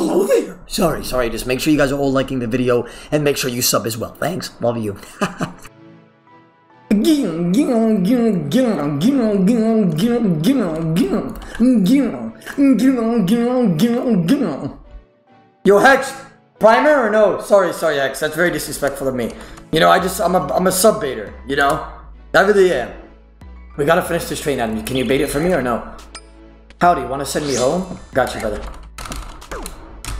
hello there. Sorry, sorry. Just make sure you guys are all liking the video and make sure you sub as well. Thanks. Love you. Yo, Hex, primer or no? Sorry, sorry, Hex. That's very disrespectful of me. You know, I just, I'm a, I'm a sub baiter, you know? I really am. We gotta finish this train, Adam. Can you bait it for me or no? Howdy, wanna send me home? Got you, brother.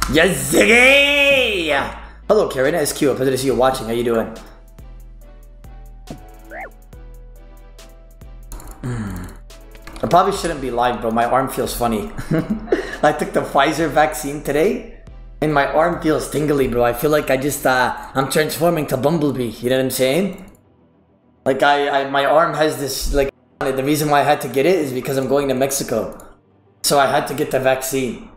Yes, Ziggy! Hello, Karen. SQ. A pleasure to see you watching. How you doing? Hmm. I probably shouldn't be live, bro. My arm feels funny. I took the Pfizer vaccine today, and my arm feels tingly, bro. I feel like I just, uh, I'm transforming to Bumblebee. You know what I'm saying? Like, I, I my arm has this, like, the reason why I had to get it is because I'm going to Mexico. So I had to get the vaccine.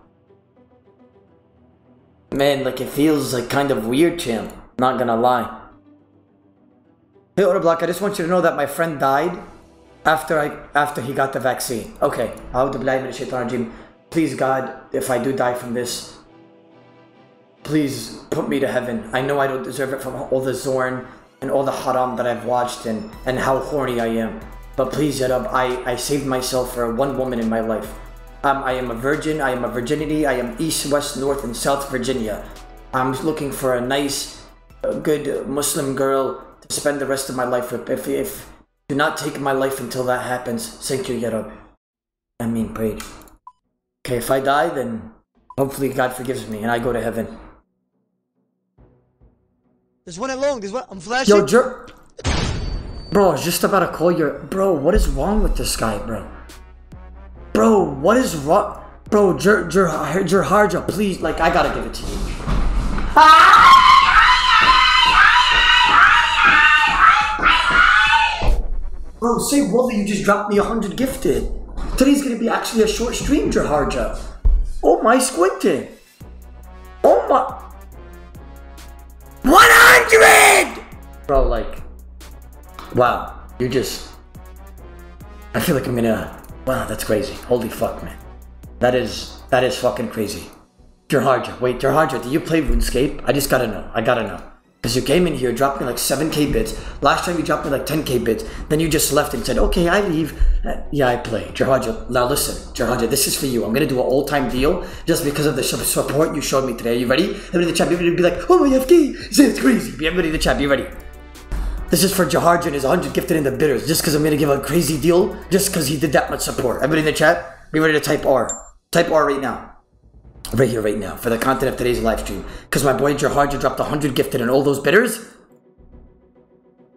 Man, like, it feels, like, kind of weird, champ. Not gonna lie. Hey, Odablock, I just want you to know that my friend died after I after he got the vaccine. Okay. Please God, if I do die from this, please put me to heaven. I know I don't deserve it from all the Zorn and all the haram that I've watched and, and how horny I am. But please, Yarab, I, I saved myself for one woman in my life. Um, I am a virgin, I am a virginity, I am East, West, North, and South Virginia. I'm looking for a nice, good Muslim girl to spend the rest of my life with. If, if do not take my life until that happens. Thank you, Yarab. I mean, prayed. Okay, if I die, then hopefully God forgives me and I go to heaven. There's one along. There's one. I'm flashing. Yo, Jer. Bro, I was just about to call your. Bro, what is wrong with this guy, bro? Bro, what is wrong? Bro, Jer, Jer, Jer Harja, please, like, I gotta give it to you. Bro, say Wally, you just dropped me a hundred gifted. Today's gonna be actually a short stream, Jer Harja. Oh my squinting. Oh my. 100! Bro, like, wow, you just. I feel like I'm gonna. Wow, that's crazy. Holy fuck, man. That is that is fucking crazy. Gerharja, wait, Gerharja, do you play RuneScape? I just gotta know. I gotta know. Because you came in here, dropped me like 7k bits. Last time you dropped me like 10k bits. Then you just left and said, okay, I leave. Uh, yeah, I play. Gerharja, now listen. Gerharja, this is for you. I'm gonna do an all time deal just because of the support you showed me today. Are you ready? Everybody in the chat, to be like, oh my FK, it's crazy. Everybody in the chat, be ready. This is for Jaharja and his 100 gifted in the bitters. Just because I'm going to give a crazy deal. Just because he did that much support. Everybody in the chat, be ready to type R. Type R right now. Right here, right now. For the content of today's live stream. Because my boy Jaharja dropped 100 gifted in all those bitters.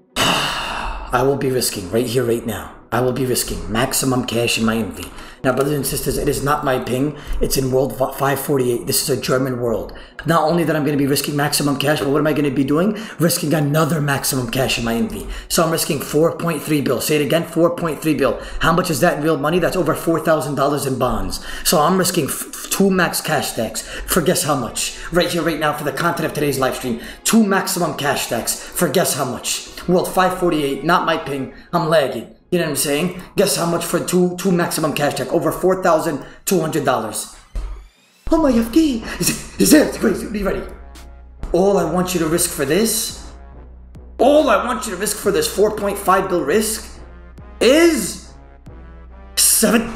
I will be risking right here, right now. I will be risking maximum cash in my envy. Now, brothers and sisters, it is not my ping. It's in world 548. This is a German world. Not only that I'm going to be risking maximum cash, but what am I going to be doing? Risking another maximum cash in my envy. So I'm risking 4.3 bill. Say it again, 4.3 bill. How much is that in real money? That's over $4,000 in bonds. So I'm risking two max cash stacks for guess how much? Right here, right now, for the content of today's live stream. Two maximum cash stacks for guess how much? World 548, not my ping. I'm lagging. You know what I'm saying? Guess how much for two two maximum cash check? Over four thousand two hundred dollars. Oh my FD! Is, is that crazy? Be ready. All I want you to risk for this, all I want you to risk for this 4.5 bill risk is seven.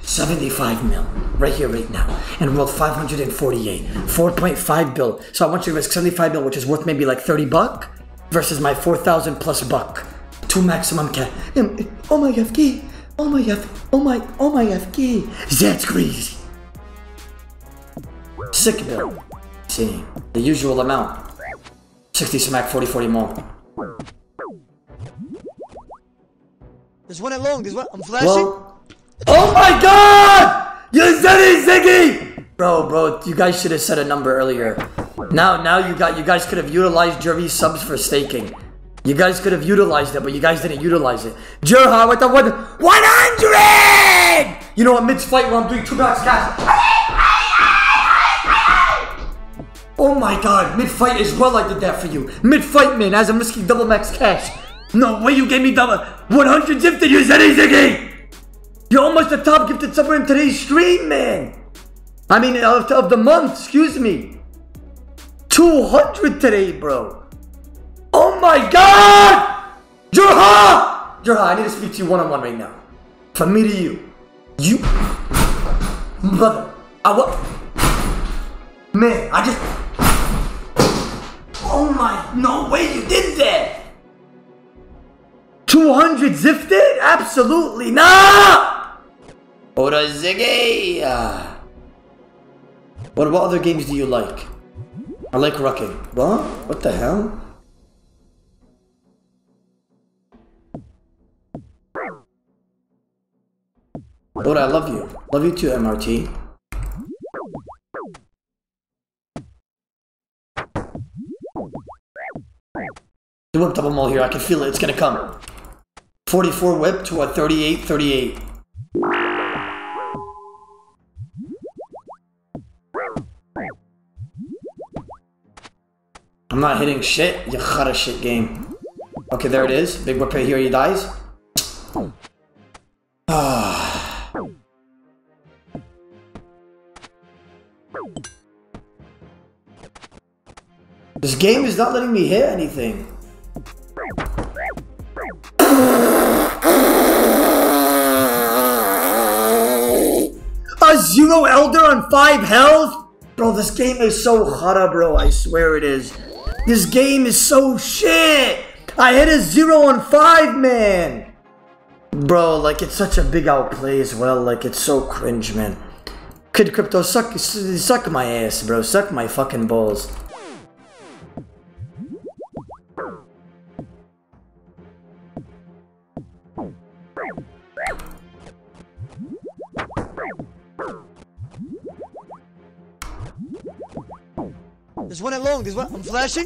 75 mil right here right now and world 548 4.5 bill so i want you to risk 75 mil which is worth maybe like 30 buck versus my 4000 plus buck to maximum cash. Um, oh my FK. Oh my F. Oh my. Oh my FK. That's crazy. Sick bill. See the usual amount. 60 smack 40 40 more. There's one at long. There's one. I'm flashing. Well, oh my god! You said it, Ziggy! Bro, bro, you guys should have said a number earlier. Now, now you got, you guys could have utilized Jerry's subs for staking. You guys could have utilized it, but you guys didn't utilize it. Jerha with the one, 100! You know what, mid-fight when I'm doing two max cash. Oh my god, mid-fight as well I did that for you. Mid-fight, man, as I'm risking double max cash. No way you gave me double 100 gifted, you said Ziggy! You're almost the top gifted somewhere in today's stream, man! I mean, of, of the month, excuse me. 200 today, bro. Oh my god! Jurha! Jurha, I need to speak to you one on one right now. From me to you. You. Brother, I what? Man, I just. Oh my, no way you did that! 200 zifted? Absolutely not! Ora Ziggy! What, what other games do you like? I like Rucking. What? What the hell? Lord, I love you. Love you too, MRT. The whip double mole here. I can feel it. It's gonna come. 44 whip to a 38, 38. I'm not hitting shit. You cut a shit game. Okay, there it is. Big whip right here. He dies. Game is not letting me hit anything. A zero elder on five health? Bro, this game is so hara, bro. I swear it is. This game is so shit. I hit a zero on five, man. Bro, like it's such a big outplay as well. Like it's so cringe, man. Kid Crypto, suck, suck my ass, bro. Suck my fucking balls. There's one at long. There's one. I'm flashing.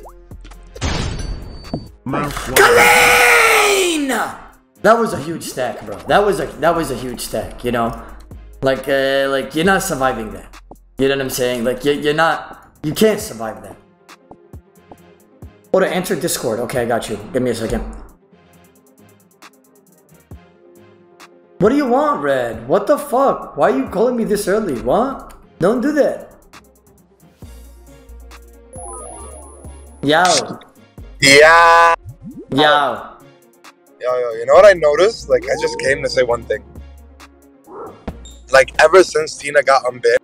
Clean! That was a huge stack, bro. That was a that was a huge stack. You know, like uh, like you're not surviving that. You know what I'm saying? Like you, you're not. You can't survive that. Oh, to enter Discord. Okay, I got you. Give me a second. What do you want, Red? What the fuck? Why are you calling me this early? What? Don't do that. Yo. Yeah. Yo. Yo, yo, you know what I noticed? Like, I just came to say one thing. Like, ever since Tina got unbanned,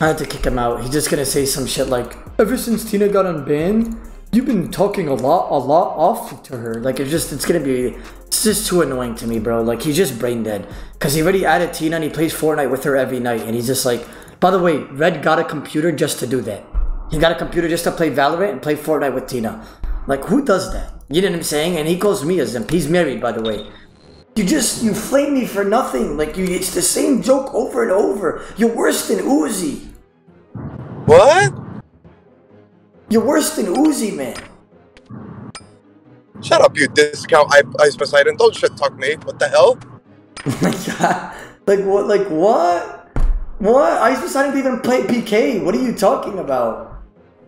I had to kick him out. He's just gonna say some shit like, ever since Tina got unbanned, you've been talking a lot, a lot off to her. Like, it's just, it's gonna be, it's just too annoying to me, bro. Like, he's just brain dead. Cause he already added Tina and he plays Fortnite with her every night. And he's just like, by the way, Red got a computer just to do that. He got a computer just to play Valorant and play Fortnite with Tina. Like, who does that? You know what I'm saying? And he calls me a Zimp. He's married, by the way. You just, you flame me for nothing. Like, you, it's the same joke over and over. You're worse than Uzi. what? You're worse than Uzi, man. Shut up, you discount I- Ice Poseidon. Don't shit talk me. What the hell? like, God. like what? Like what? What? I was deciding to even play PK. What are you talking about?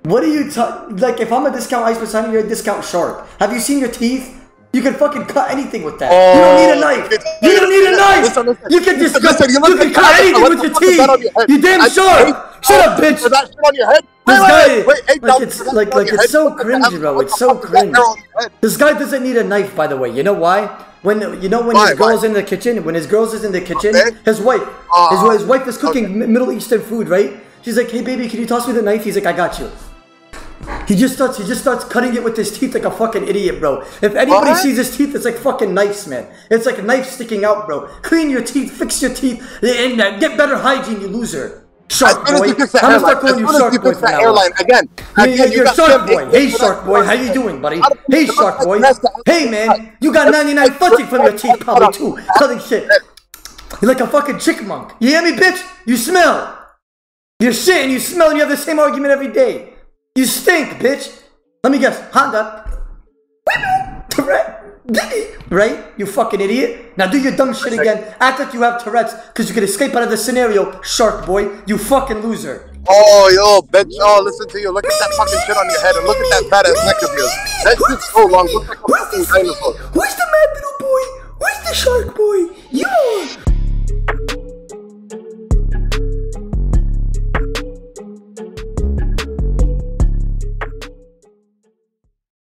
What are you talking? Like, if I'm a discount Ice Poseidon, you're a discount shark. Have you seen your teeth? You can fucking cut anything with that. you don't need a knife. You don't need a knife. Listen, listen. you can just Listen, you, you can cut anything with your fuck is that on teeth. your? You damn shark. Shut up, bitch. That shit on your head? This Wait, guy, wait, wait, hey, like it's like like it's so cringe, bro. It's so cringe. arrow on your head? This guy doesn't need a knife, by the way. You know why? When you know when Why? his girl's in the kitchen, when his girl's is in the kitchen, Okay. his wife, Ah, his, his wife is cooking okay. Middle Eastern food, right? She's like, "Hey, baby, can you toss me the knife?" He's like, "I got you." He just starts. He just starts cutting it with his teeth like a fucking idiot, bro. If anybody What? sees his teeth, it's like fucking knives, man. It's like a knife sticking out, bro. Clean your teeth, fix your teeth, and uh, get better hygiene, you loser. Shark As soon as boy. you fix the I'm gonna start calling you Shark boy from airline again, Yeah, again, yeah, you you're Shark Boy. Hey, Shark Boy. How you doing, buddy? How the fuck Hey, Shark Boy. Hey, man. You got 99 fudging from your teeth, probably, too. Cutting shit. You're like a fucking chickmunk. You hear me, bitch? You smell. You're shit and you smell and you have the same argument every day. You stink, bitch. Let me guess. Honda. Tourette. Right? You fucking idiot. Now do your dumb shit again. Act like you have Tourette's because you can escape out of the scenario, Shark Boy. You fucking loser. Oh, yo, bitch. Oh, listen to you. Look at that fucking shit on your head and look at that fat ass neck of yours. That shit's so long. Look like a fucking dinosaur. Who's the mad little boy? Who's the shark boy? You are.